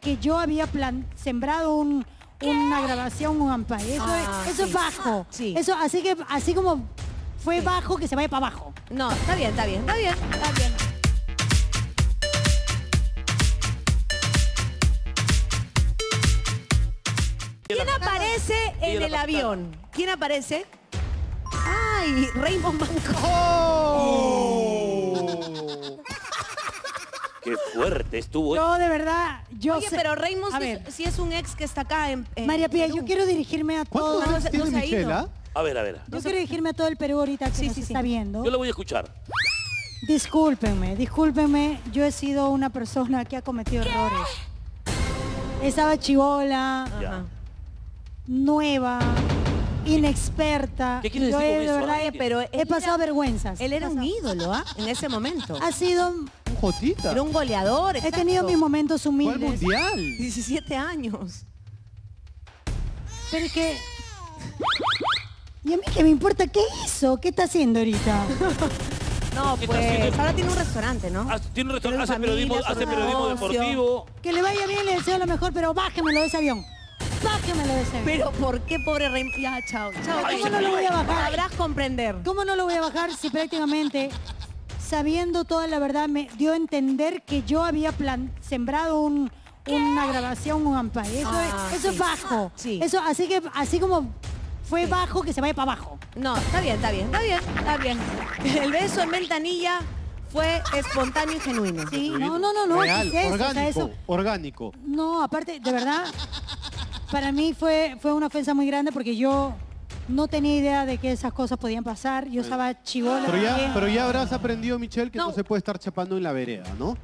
que yo había plan- sembrado un- una grabación, un ampay. Eso, Ah, es, eso es sí. bajo. Sí. Eso, así que así como fue bajo, que se vaya para abajo. No, está bien, está bien, está bien, está bien. ¿Quién aparece en el avión? ¿Quién aparece? ¡Ay! Raymond Manco. Qué fuerte estuvo. Yo de verdad, yo Oye, sé- pero Raymond A sí, ver, sí es un ex que está acá en, en María Pía, Perú. yo quiero dirigirme a todo. ¿Cuántos no no se ha ido. Michelle? A ver, a ver. Yo quiero dirigirme a todo el Perú ahorita que Sí, nos sí, sí. está viendo. Yo lo voy a escuchar. Discúlpenme, discúlpenme, yo he sido una persona que ha cometido errores. Estaba chivola, nueva, inexperta. ¿Qué quieres decir con de eso, verdad, Pero he pasado era- vergüenzas. Él era un ídolo, ¿ah? En ese momento. Ha sido, Un Jotita. Era un goleador, he tenido mis momentos ¿Cuál humildes. mundial? 17 años. Pero es que... ¿Y a mí qué me importa? ¿Qué hizo? ¿Qué está haciendo ahorita? No, pues ahora tiene un restaurante, ¿no? Hace- Tiene un restaurante, hace periodismo, familia, hace periodismo deportivo. Que le vaya bien, le deseo lo mejor, pero bájemelo de ese avión. Bájemelo de ese avión. Pero ¿por qué, pobre? Ya, chao, chao. ¿Cómo no lo voy a bajar? Sabrás comprender. ¿Cómo no lo voy a bajar si prácticamente, sabiendo toda la verdad, me dio a entender que yo había plan- sembrado un- una grabación, un ampay? Eso, Ah, es, eso sí. es bajo. Sí. Eso, así que así como fue bajo, que se vaya para abajo. No, está bien, está bien, está bien, está bien. El beso en ventanilla fue espontáneo y genuino. Sí, no, no, no, no. Real, ¿qué es eso? O sea, orgánico, eso- orgánico. no, aparte, de verdad, para mí fue, fue una ofensa muy grande porque yo no tenía idea de que esas cosas podían pasar. Yo estaba chivola. Pero ya, pero ya habrás aprendido, Michelle, que no. No. se puede estar chapando en la vereda, ¿no?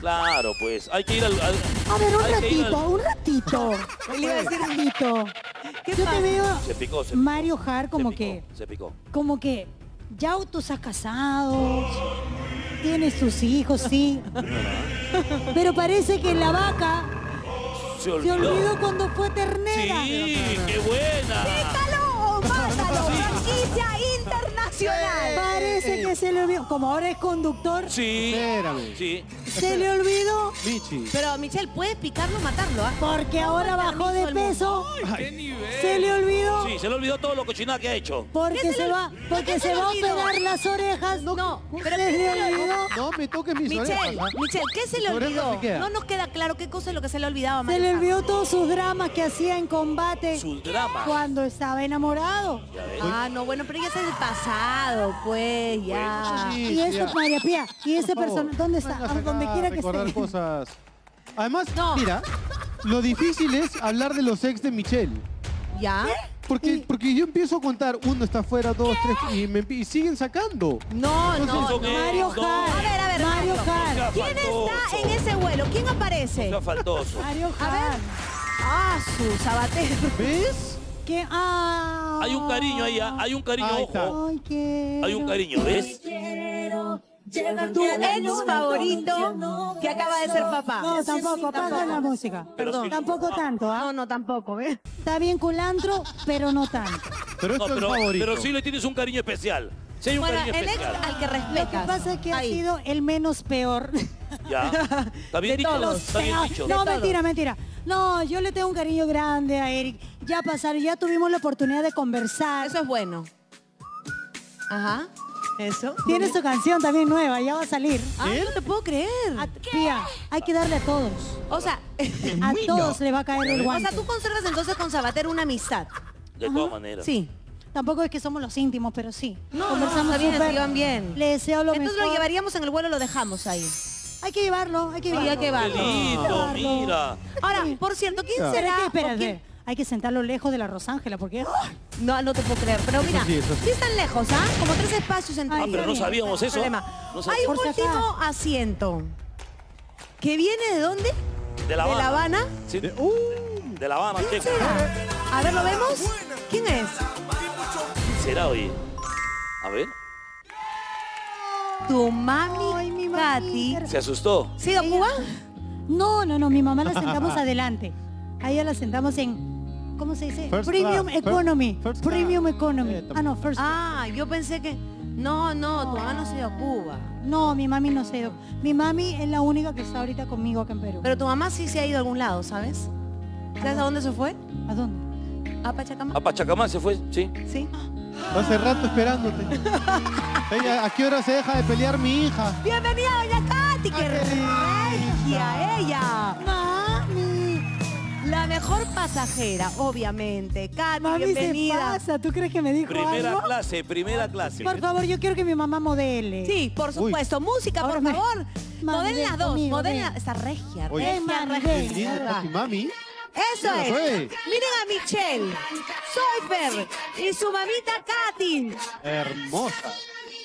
Claro, pues. Hay que ir al. al- A ver, un ratito, al- un ratito. Le iba a decir, un ratito. ¿Qué Yo pasa? te veo Se picó, se picó. Mario Hart como se que, Se picó. como que ya tú estás casado, tienes tus hijos, sí. Pero parece que la vaca Se se olvidó. olvidó cuando fue ternera. Sí, qué buena. Parece que se le olvidó. Como ahora es conductor, Sí. Espérame. Sí. Se le olvidó Michi. Pero, Michelle, puedes picarlo o matarlo, ¿ah? porque ahora bajó de peso. Se le olvidó Sí, se le olvidó todo lo cochinada que ha hecho. porque ¿Qué se se le- va, por porque se va a operar las orejas. No, pero se le olvidó. No me toques mis Michelle, orejas. ¿ah? Michelle, ¿qué se le olvidó? No nos queda claro qué cosa es lo que se le olvidaba Se le olvidó todos sus dramas que hacía en combate Sus dramas. cuando estaba enamorado. Ah, no, bueno, pero ya es el pasado, pues, ya. Sí, Y ese. María Pía, y ese Por favor, persona, ¿dónde está? acá donde a quiera que recordar esté. cosas. Además, No. mira, lo difícil es hablar de los ex de Michelle. ¿Ya? Porque, Y- porque yo empiezo a contar, uno está afuera, dos, tres, y, me, y siguen sacando. No, no, Entonces, no. Mario No. Hart. A ver, a ver, Mario. Hart. ¿Quién está en ese vuelo? ¿Quién aparece? Sea faltoso. Mario A ver. Hart. Ah, su sabatero. ¿Ves? ¿Qué? Ah. Hay un cariño ahí, ah, hay un cariño, Ahí ojo. Ay, qué. Hay un cariño, ¿ves? Tu ex favorito que acaba de ser papá. No, tampoco, apaga la música. Perdón. Tampoco tanto, ¿ah? No, no, tampoco, ¿ves? Está bien culantro, pero no tanto. Pero es No, tu pero, favorito. pero sí le tienes un cariño especial. Sí hay un Bueno, cariño el ex al que Lo que respetas. pasa es que ha sido el menos peor. Ya. Está bien De dicho. todos. Está bien dicho. No, mentira, mentira. No, yo le tengo un cariño grande a Eric. Ya pasaron, ya tuvimos la oportunidad de conversar. Eso es bueno. Ajá. Eso. Tiene su canción también nueva, ya va a salir. Ay, no te puedo creer. A- Pía, hay que darle a todos. O sea, A todos le va a caer el o guante. sea, tú conservas entonces con Sabater una amistad. De todas maneras. Sí. Tampoco es que somos los íntimos, pero sí. No, Conversamos no, bien, bien. Le deseo lo Entonces mejor. lo llevaríamos en el vuelo, lo dejamos ahí. Hay que llevarlo, hay que Sí, llevarlo. hay que Qué llevarlo. lindo, Claro. mira. Ahora, por cierto, ¿quién será? o espérate, hay que sentarlo lejos de la Rosángela, porque... No, no te puedo creer. Pero mira, sí, eso sí. sí están lejos, ¿ah? Como tres espacios entre Ah, Ah, pero no bien. sabíamos eso. Hay un último asiento. ¿Que viene de dónde? De La ¿De Habana. La Habana? Sí, De- uh, de La Habana, ¿Quién será? A ver, ¿lo vemos? ¿Quién es? ¿Quién será hoy? A ver. Tu mami, Ay, mi Katy. ¿Se asustó? ¿Sí, de Cuba? No, no, no, mi mamá la sentamos adelante. A ella la sentamos en, ¿cómo se dice? First Premium class, Economy. first- first Premium class. Economy. Eh, ah, no, First class. Ah, yo pensé que... No, no, tu mamá no se ido a Cuba. No, mi mami no se ha ido. Mi mami es la única que está ahorita conmigo acá en Perú. Pero tu mamá sí se ha ido a algún lado, ¿sabes? ¿Sabes a dónde se fue? ¿A dónde? A Pachacamac. A Pachacamá se fue, sí. Sí. Hace rato esperándote. Ella, ¿a qué hora se deja de pelear mi hija? Bienvenida, doña Katy, qué regia ella. La mejor pasajera, obviamente. Katy, mami se bienvenida. pasa. ¿Tú crees que me dijo Primera algo? clase, primera clase. Por favor, yo quiero que mi mamá modele. Sí, por supuesto. Música, Ahora por me- favor. Mami, Modelen las dos. conmigo, Modelen la- esa regia, Oye, regia, mami, regia. mami. Eso ¿Qué es. fue? Miren a Michelle, Soifer y su mamita Katy. Hermosa.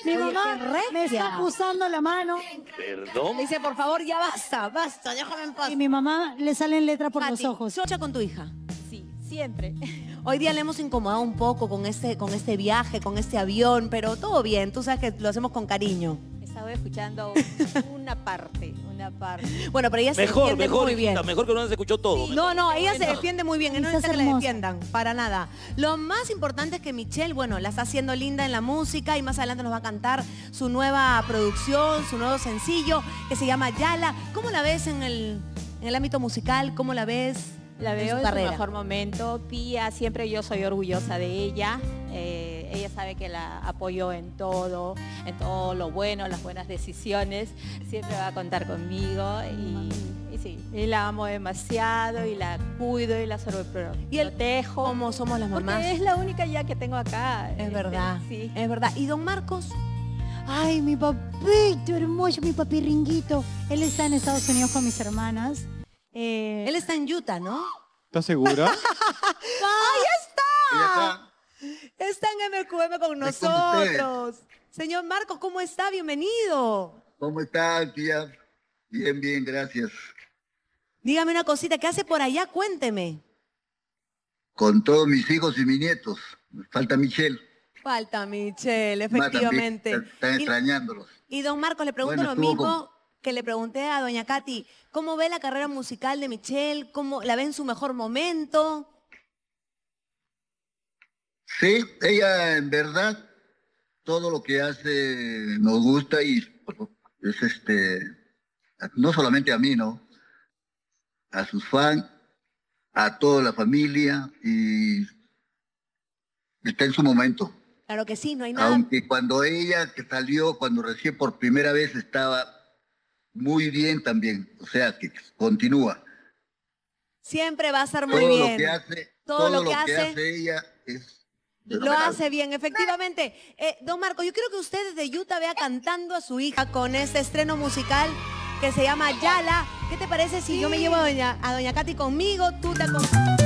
Mi mamá me está acusando la mano Perdón. Dice, por favor, ya basta, basta, déjame en paz. y mi mamá le salen letras por Katy, los ojos. chocha con tu hija. Sí, siempre. Hoy día le hemos incomodado un poco con este, con este viaje, con este avión, pero todo bien. Tú sabes que lo hacemos con cariño. Estaba escuchando una parte, una parte. Bueno, pero ella se Mejor, defiende mejor, muy bien. hijita, mejor que no se escuchó todo. No, no, ella se defiende muy bien, y no necesita que la defiendan, para nada. Lo más importante es que Michelle, bueno, la está haciendo linda en la música y más adelante nos va a cantar su nueva producción, su nuevo sencillo que se llama Yala. ¿Cómo la ves en el, en el ámbito musical? ¿Cómo la ves? La en veo su en su mejor momento. Pía, siempre yo soy orgullosa de ella. Eh, ella sabe que la apoyo en todo, en todo lo bueno, las buenas decisiones. Siempre va a contar conmigo y, y sí, y la amo demasiado y la cuido y la Y el- sobreprotejo. ¿Cómo somos las mamás? Porque es la única ya que tengo acá. Es este, verdad, Sí. es verdad. ¿Y don Marcos? Ay, mi papito hermoso, mi papi ringuito. Él está en Estados Unidos con mis hermanas. Eh, Él está en Utah, ¿no? ¿Estás segura? Está en MQM con nosotros. Señor Marcos, ¿cómo está? Bienvenido. ¿Cómo están, tía? Bien, bien, gracias. Dígame una cosita, ¿qué hace por allá? Cuénteme. Con todos mis hijos y mis nietos. Falta Michelle. Falta Michelle, Más efectivamente. Están Y, extrañándolos. y don Marcos, le pregunto Bueno, lo mismo que le pregunté a doña Katy. ¿Cómo ve la carrera musical de Michelle? ¿Cómo la ve en su mejor momento? Sí, ella en verdad todo lo que hace nos gusta y es este, no solamente a mí, ¿no? A sus fans, a toda la familia y está en su momento. Claro que sí, no hay nada. Aunque cuando ella que salió, cuando recién por primera vez estaba muy bien también, o sea que continúa. Siempre va a estar muy todo bien. lo que hace, Todo todo, lo lo que hace, ella es Lo hace bien, efectivamente. Eh, don Marco, yo quiero que usted desde Utah vea cantando a su hija con este estreno musical que se llama Yala. ¿Qué te parece si yo me llevo a doña, a doña Katy conmigo? Tú te acompañas.